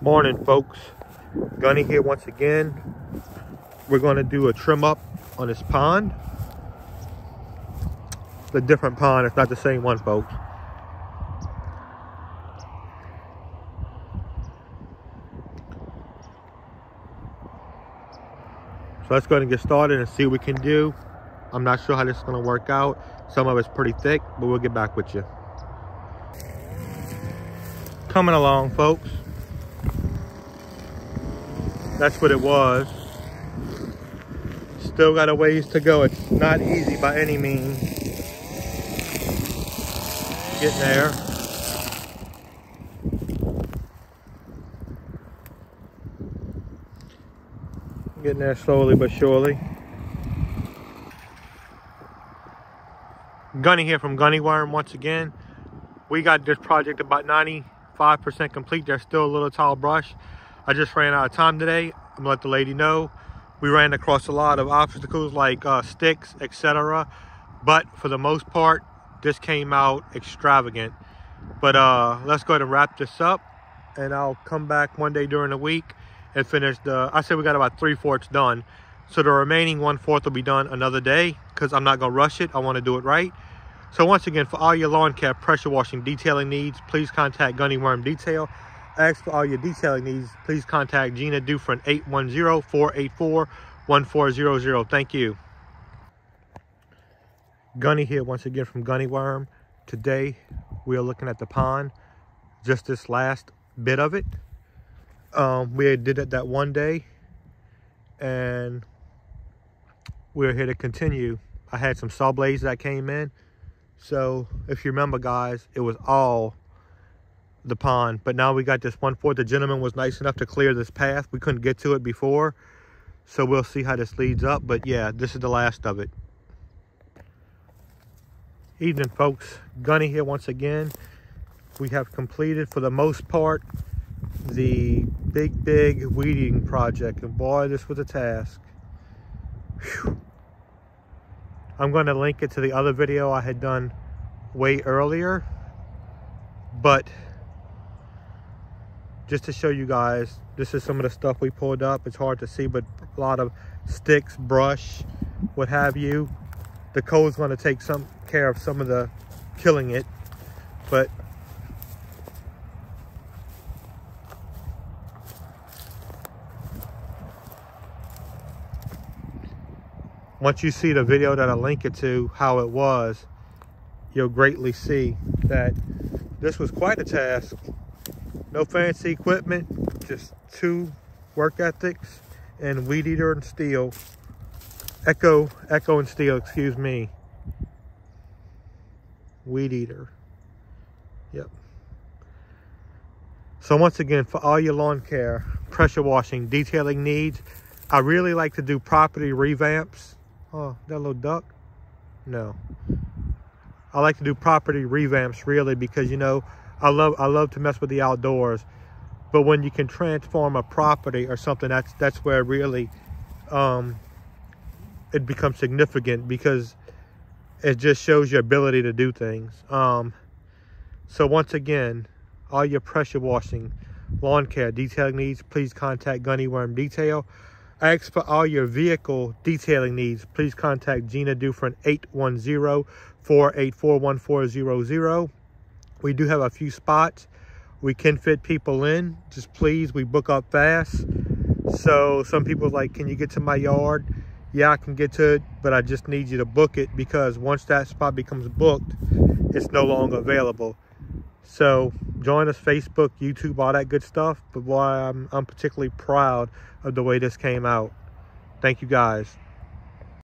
Morning, folks. Gunny here once again. We're going to do a trim up on this pond. It's a different pond. It's not the same one, folks. So let's go ahead and get started and see what we can do. I'm not sure how this is going to work out. Some of it's pretty thick, but we'll get back with you. Coming along, folks. That's what it was. Still got a ways to go. It's not easy by any means. Getting there. Getting there slowly but surely. Gunny here from Gunny Worm once again. We got this project about 95% complete. There's still a little tall brush. I just ran out of time today. I'm gonna let the lady know. We ran across a lot of obstacles like uh, sticks, etc. But for the most part, this came out extravagant. But uh, let's go ahead and wrap this up and I'll come back one day during the week and finish the, I said we got about three fourths done. So the remaining one fourth will be done another day because I'm not gonna rush it. I wanna do it right. So once again, for all your lawn care, pressure washing, detailing needs, please contact Gunny Worm Detail. Ask for all your detailing needs. Please contact Gina Dufresne 810-484-1400. Thank you. Gunny here once again from Gunny Worm. Today we are looking at the pond. Just this last bit of it. Um, we did it that one day and we're here to continue. I had some saw blades that came in. So if you remember guys, it was all the pond. But now we got this one fourth. The gentleman was nice enough to clear this path. We couldn't get to it before. So we'll see how this leads up. But yeah, this is the last of it. Evening, folks. Gunny here once again. We have completed, for the most part, the big, big weeding project. And boy, this was a task. Whew. I'm going to link it to the other video I had done way earlier. But just to show you guys, this is some of the stuff we pulled up. It's hard to see, but a lot of sticks, brush, what have you. The code's going to take some care of some of the killing it, but once you see the video that I link it to, how it was, you'll greatly see that this was quite a task. No fancy equipment, just two work ethics and weed eater and Stihl. Echo, echo and Stihl, excuse me. Weed eater. Yep. So once again, for all your lawn care, pressure washing, detailing needs, I really like to do property revamps. Oh, that little duck? No. I like to do property revamps really because, you know, I love I love to mess with the outdoors, but when you can transform a property or something, that's that's where really um, it becomes significant because it just shows your ability to do things. Um, so once again, all your pressure washing, lawn care, detailing needs, please contact Gunny Worm Detail. Ask for all your vehicle detailing needs. Please contact Gina Dufresne 810 484 1400. We do have a few spots. We can fit people in. Just please, we book up fast. So some people like, can you get to my yard? Yeah, I can get to it, but I just need you to book it because once that spot becomes booked, it's no longer available. So join us Facebook, YouTube, all that good stuff. But why I'm, I'm particularly proud of the way this came out. Thank you guys.